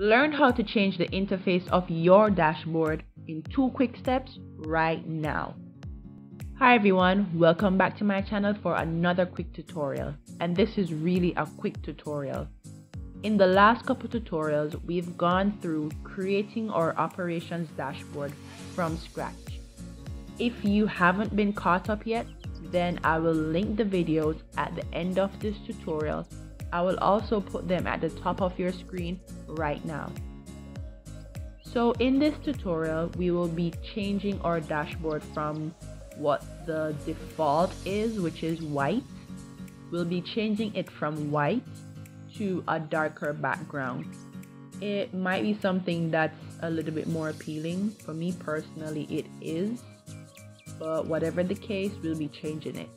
Learn how to change the interface of your dashboard in two quick steps right now. Hi everyone, welcome back to my channel for another quick tutorial. And this is really a quick tutorial. In the last couple tutorials, we've gone through creating our operations dashboard from scratch. If you haven't been caught up yet, then I will link the videos at the end of this tutorial. I will also put them at the top of your screen right now. So in this tutorial, we will be changing our dashboard from what the default is, which is white. We'll be changing it from white to a darker background. It might be something that's a little bit more appealing. For me personally, it is. But whatever the case, we'll be changing it.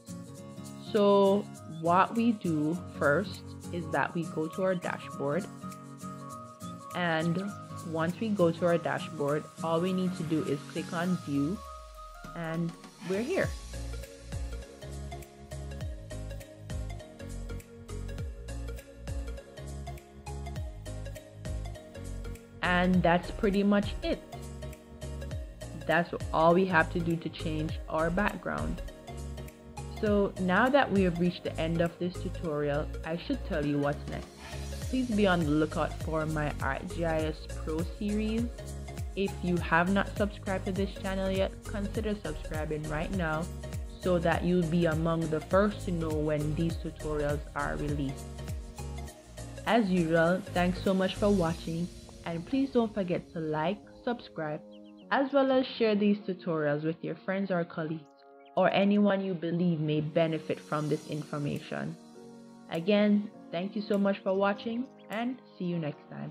So what we do first is that we go to our dashboard. And once we go to our dashboard, all we need to do is click on view and we're here. and that's pretty much it that's all we have to do to change our background so now that we have reached the end of this tutorial I should tell you what's next. Please be on the lookout for my ArcGIS Pro series. If you have not subscribed to this channel yet consider subscribing right now so that you'll be among the first to know when these tutorials are released. As usual thanks so much for watching and please don't forget to like, subscribe, as well as share these tutorials with your friends or colleagues or anyone you believe may benefit from this information. Again, thank you so much for watching and see you next time.